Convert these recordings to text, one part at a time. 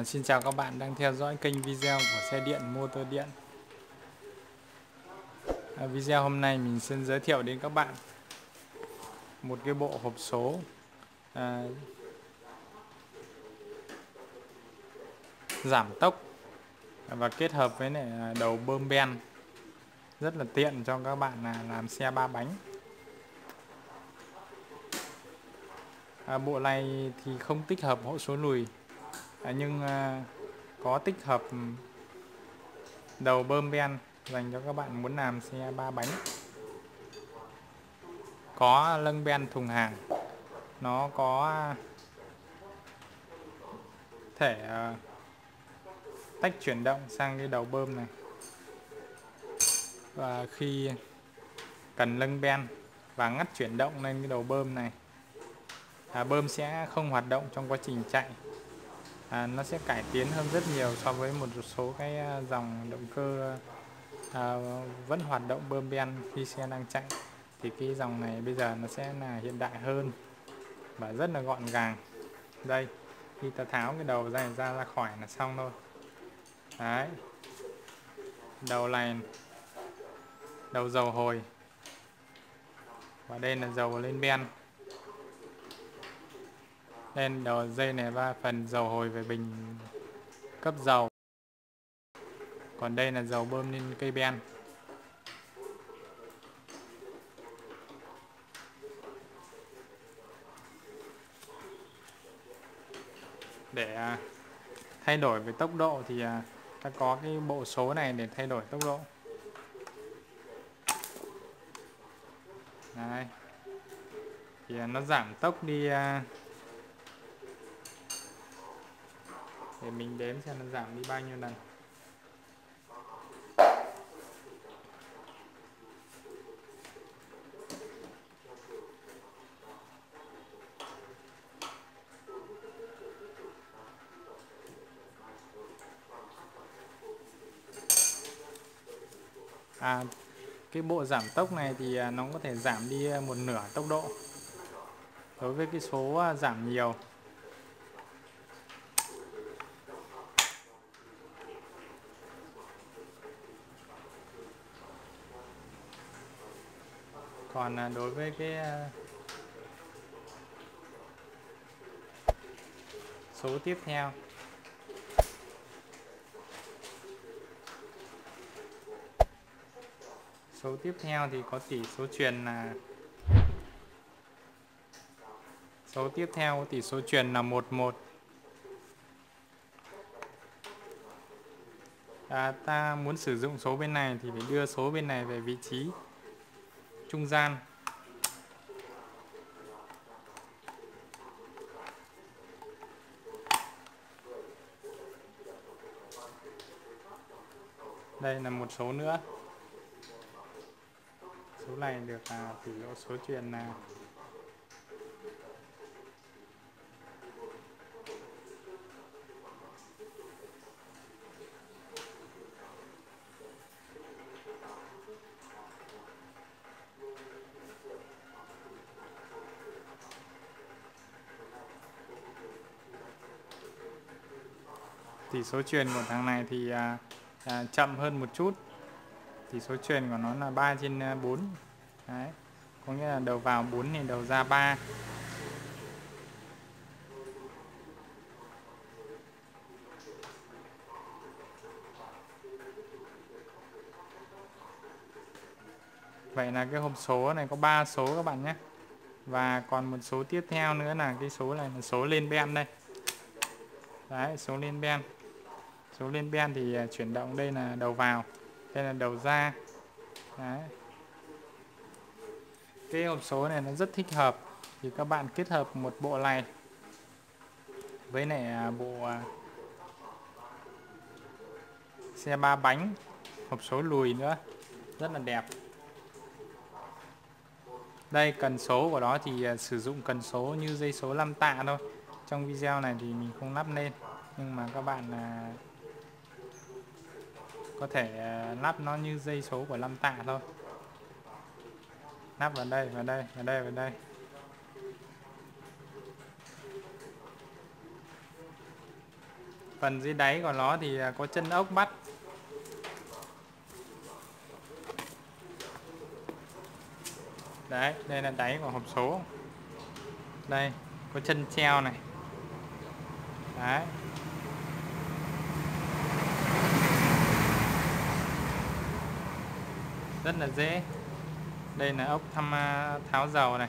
À, xin chào các bạn đang theo dõi kênh video của xe điện motor điện. À, Video hôm nay mình xin giới thiệu đến các bạn một cái bộ hộp số. À, giảm tốc và kết hợp với này đầu bơm ben. Rất là tiện cho các bạn là làm xe ba bánh. À, bộ này thì không tích hợp hỗ số lùi à, nhưng à, có tích hợp đầu bơm ben dành cho các bạn muốn làm xe ba bánh. Có lưng ben thùng hàng. Nó có à, thể à, tách chuyển động sang cái đầu bơm này. Và khi cần lưng ben và ngắt chuyển động lên cái đầu bơm này à, bơm sẽ không hoạt động trong quá trình chạy à, nó sẽ cải tiến hơn rất nhiều so với một số cái à, dòng động cơ à, vẫn hoạt động bơm ben khi xe đang chạy. Thì cái dòng này bây giờ nó sẽ là hiện đại hơn và rất là gọn gàng. Đây khi ta tháo cái đầu ra ra ra khỏi là xong thôi. Đấy. Đầu này đầu dầu hồi. Và đây là dầu lên ben lên đầu dây này và phần dầu hồi về bình cấp dầu. Còn đây là dầu bơm lên cây ben. Để à, thay đổi về tốc độ thì à, ta có cái bộ số này để thay đổi tốc độ. Đấy. thì à, nó giảm tốc đi để mình đếm xem nó giảm đi bao nhiêu lần. À, cái bộ giảm tốc này thì à, nó có thể giảm đi à, một nửa tốc độ. Đối với cái số à, giảm nhiều còn à, đối với cái à, số tiếp theo. Số tiếp theo thì có tỷ số truyền là số tiếp theo tỷ số truyền là 11 à, ta muốn sử dụng số bên này thì phải đưa số bên này về vị trí trung gian. Đây là một số nữa. Số này được à, tỷ lệ số truyền là tỷ số truyền của thằng này thì à, à, chậm hơn một chút. Tỷ số truyền của nó là 3 trên à, 4 Đấy. có nghĩa là đầu vào 4 thì đầu ra 3 Vậy là cái hộp số này có 3 số các bạn nhé. Và còn một số tiếp theo nữa là cái số này là số lên ben đây. Đấy số lên ben số liên ben thì à, chuyển động đây là đầu vào, đây là đầu ra. Đấy. cái hộp số này nó rất thích hợp thì các bạn kết hợp một bộ này với lại à, bộ à, xe ba bánh, hộp số lùi nữa, rất là đẹp. Đây, cần số của nó thì sử dụng cần số như dây số 5 tạ thôi. Trong video này thì mình không lắp lên, nhưng mà các bạn có thể à, lắp nó như dây số của lâm tạ thôi. Lắp vào đây vào đây vào đây vào đây. Phần dưới đáy của nó thì à, có chân ốc bắt. Đấy, đây là đáy của hộp số. Đây, có chân treo này. Đấy. Rất là dễ. Đây là ốc thăm à, tháo dầu này.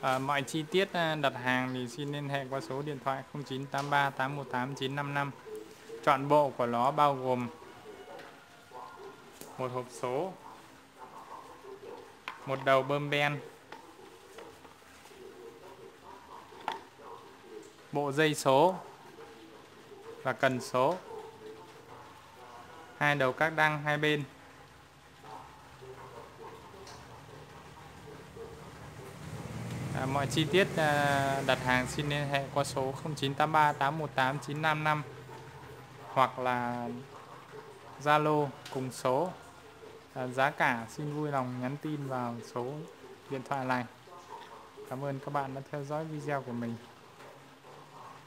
À, mọi chi tiết à, đặt hàng thì xin liên hệ qua số điện thoại 0983 818 955 Chọn bộ của nó bao gồm một hộp số một đầu bơm ben bộ dây số và cần số. Hai đầu các đăng hai bên. À, mọi chi tiết à, đặt hàng xin liên hệ qua số 0983 818 955 hoặc là Zalo cùng số. À, giá cả xin vui lòng nhắn tin vào số điện thoại này. Cảm ơn các bạn đã theo dõi video của mình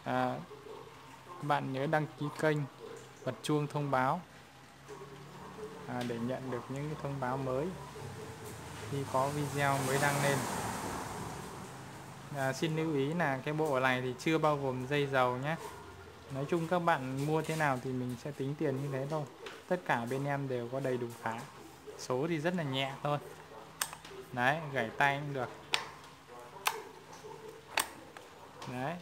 à, các bạn nhớ đăng ký kênh bật chuông thông báo. À, để nhận được những thông báo mới khi có video mới đăng lên. À, xin lưu ý là cái bộ này thì chưa bao gồm dây dầu nhé. Nói chung các bạn mua thế nào thì mình sẽ tính tiền như thế thôi. Tất cả bên em đều có đầy đủ cả. Số thì rất là nhẹ thôi. Đấy gãy tay cũng được. Đấy.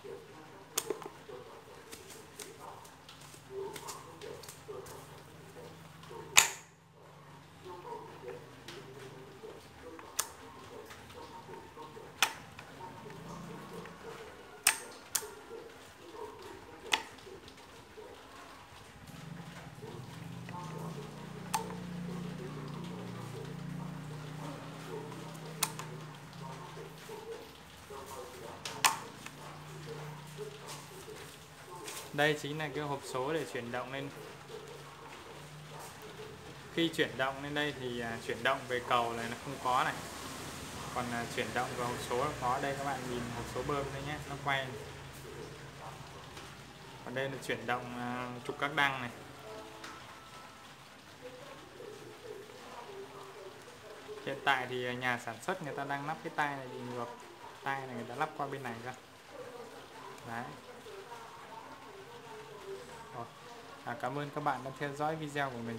Đây chính là cái hộp số để chuyển động lên. Khi chuyển động lên đây thì à, chuyển động về cầu này nó không có này. Còn à, chuyển động vào hộp số có. Đây các bạn nhìn hộp số bơm đây nhé, nó quay này. còn đây là chuyển động à, trục các đăng này. Hiện tại thì nhà sản xuất người ta đang lắp cái tay này bị ngược. Tay này người ta lắp qua bên này cơ. Đấy. À, cảm ơn các bạn đã theo dõi video của mình.